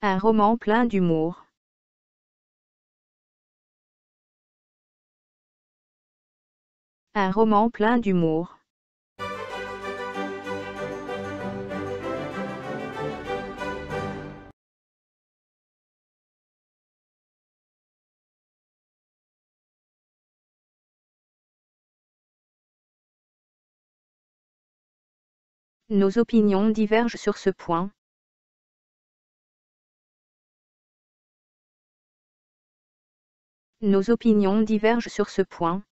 Un roman plein d'humour. Un roman plein d'humour. Nos opinions divergent sur ce point. Nos opinions divergent sur ce point.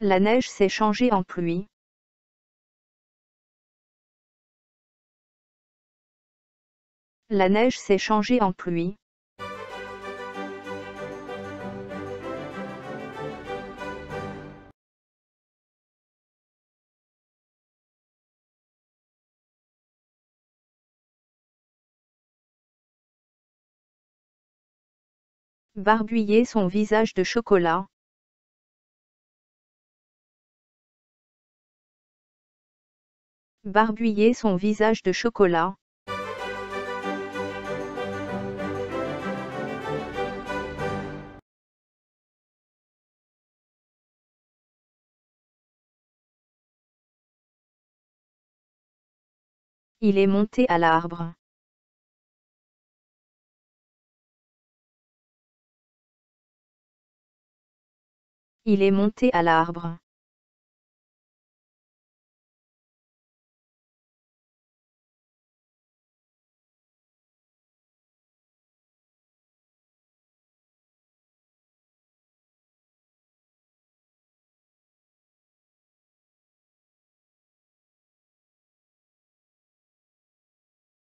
La neige s'est changée en pluie. La neige s'est changée en pluie. Barbuiller son visage de chocolat. Barbuiller son visage de chocolat. Il est monté à l'arbre. Il est monté à l'arbre.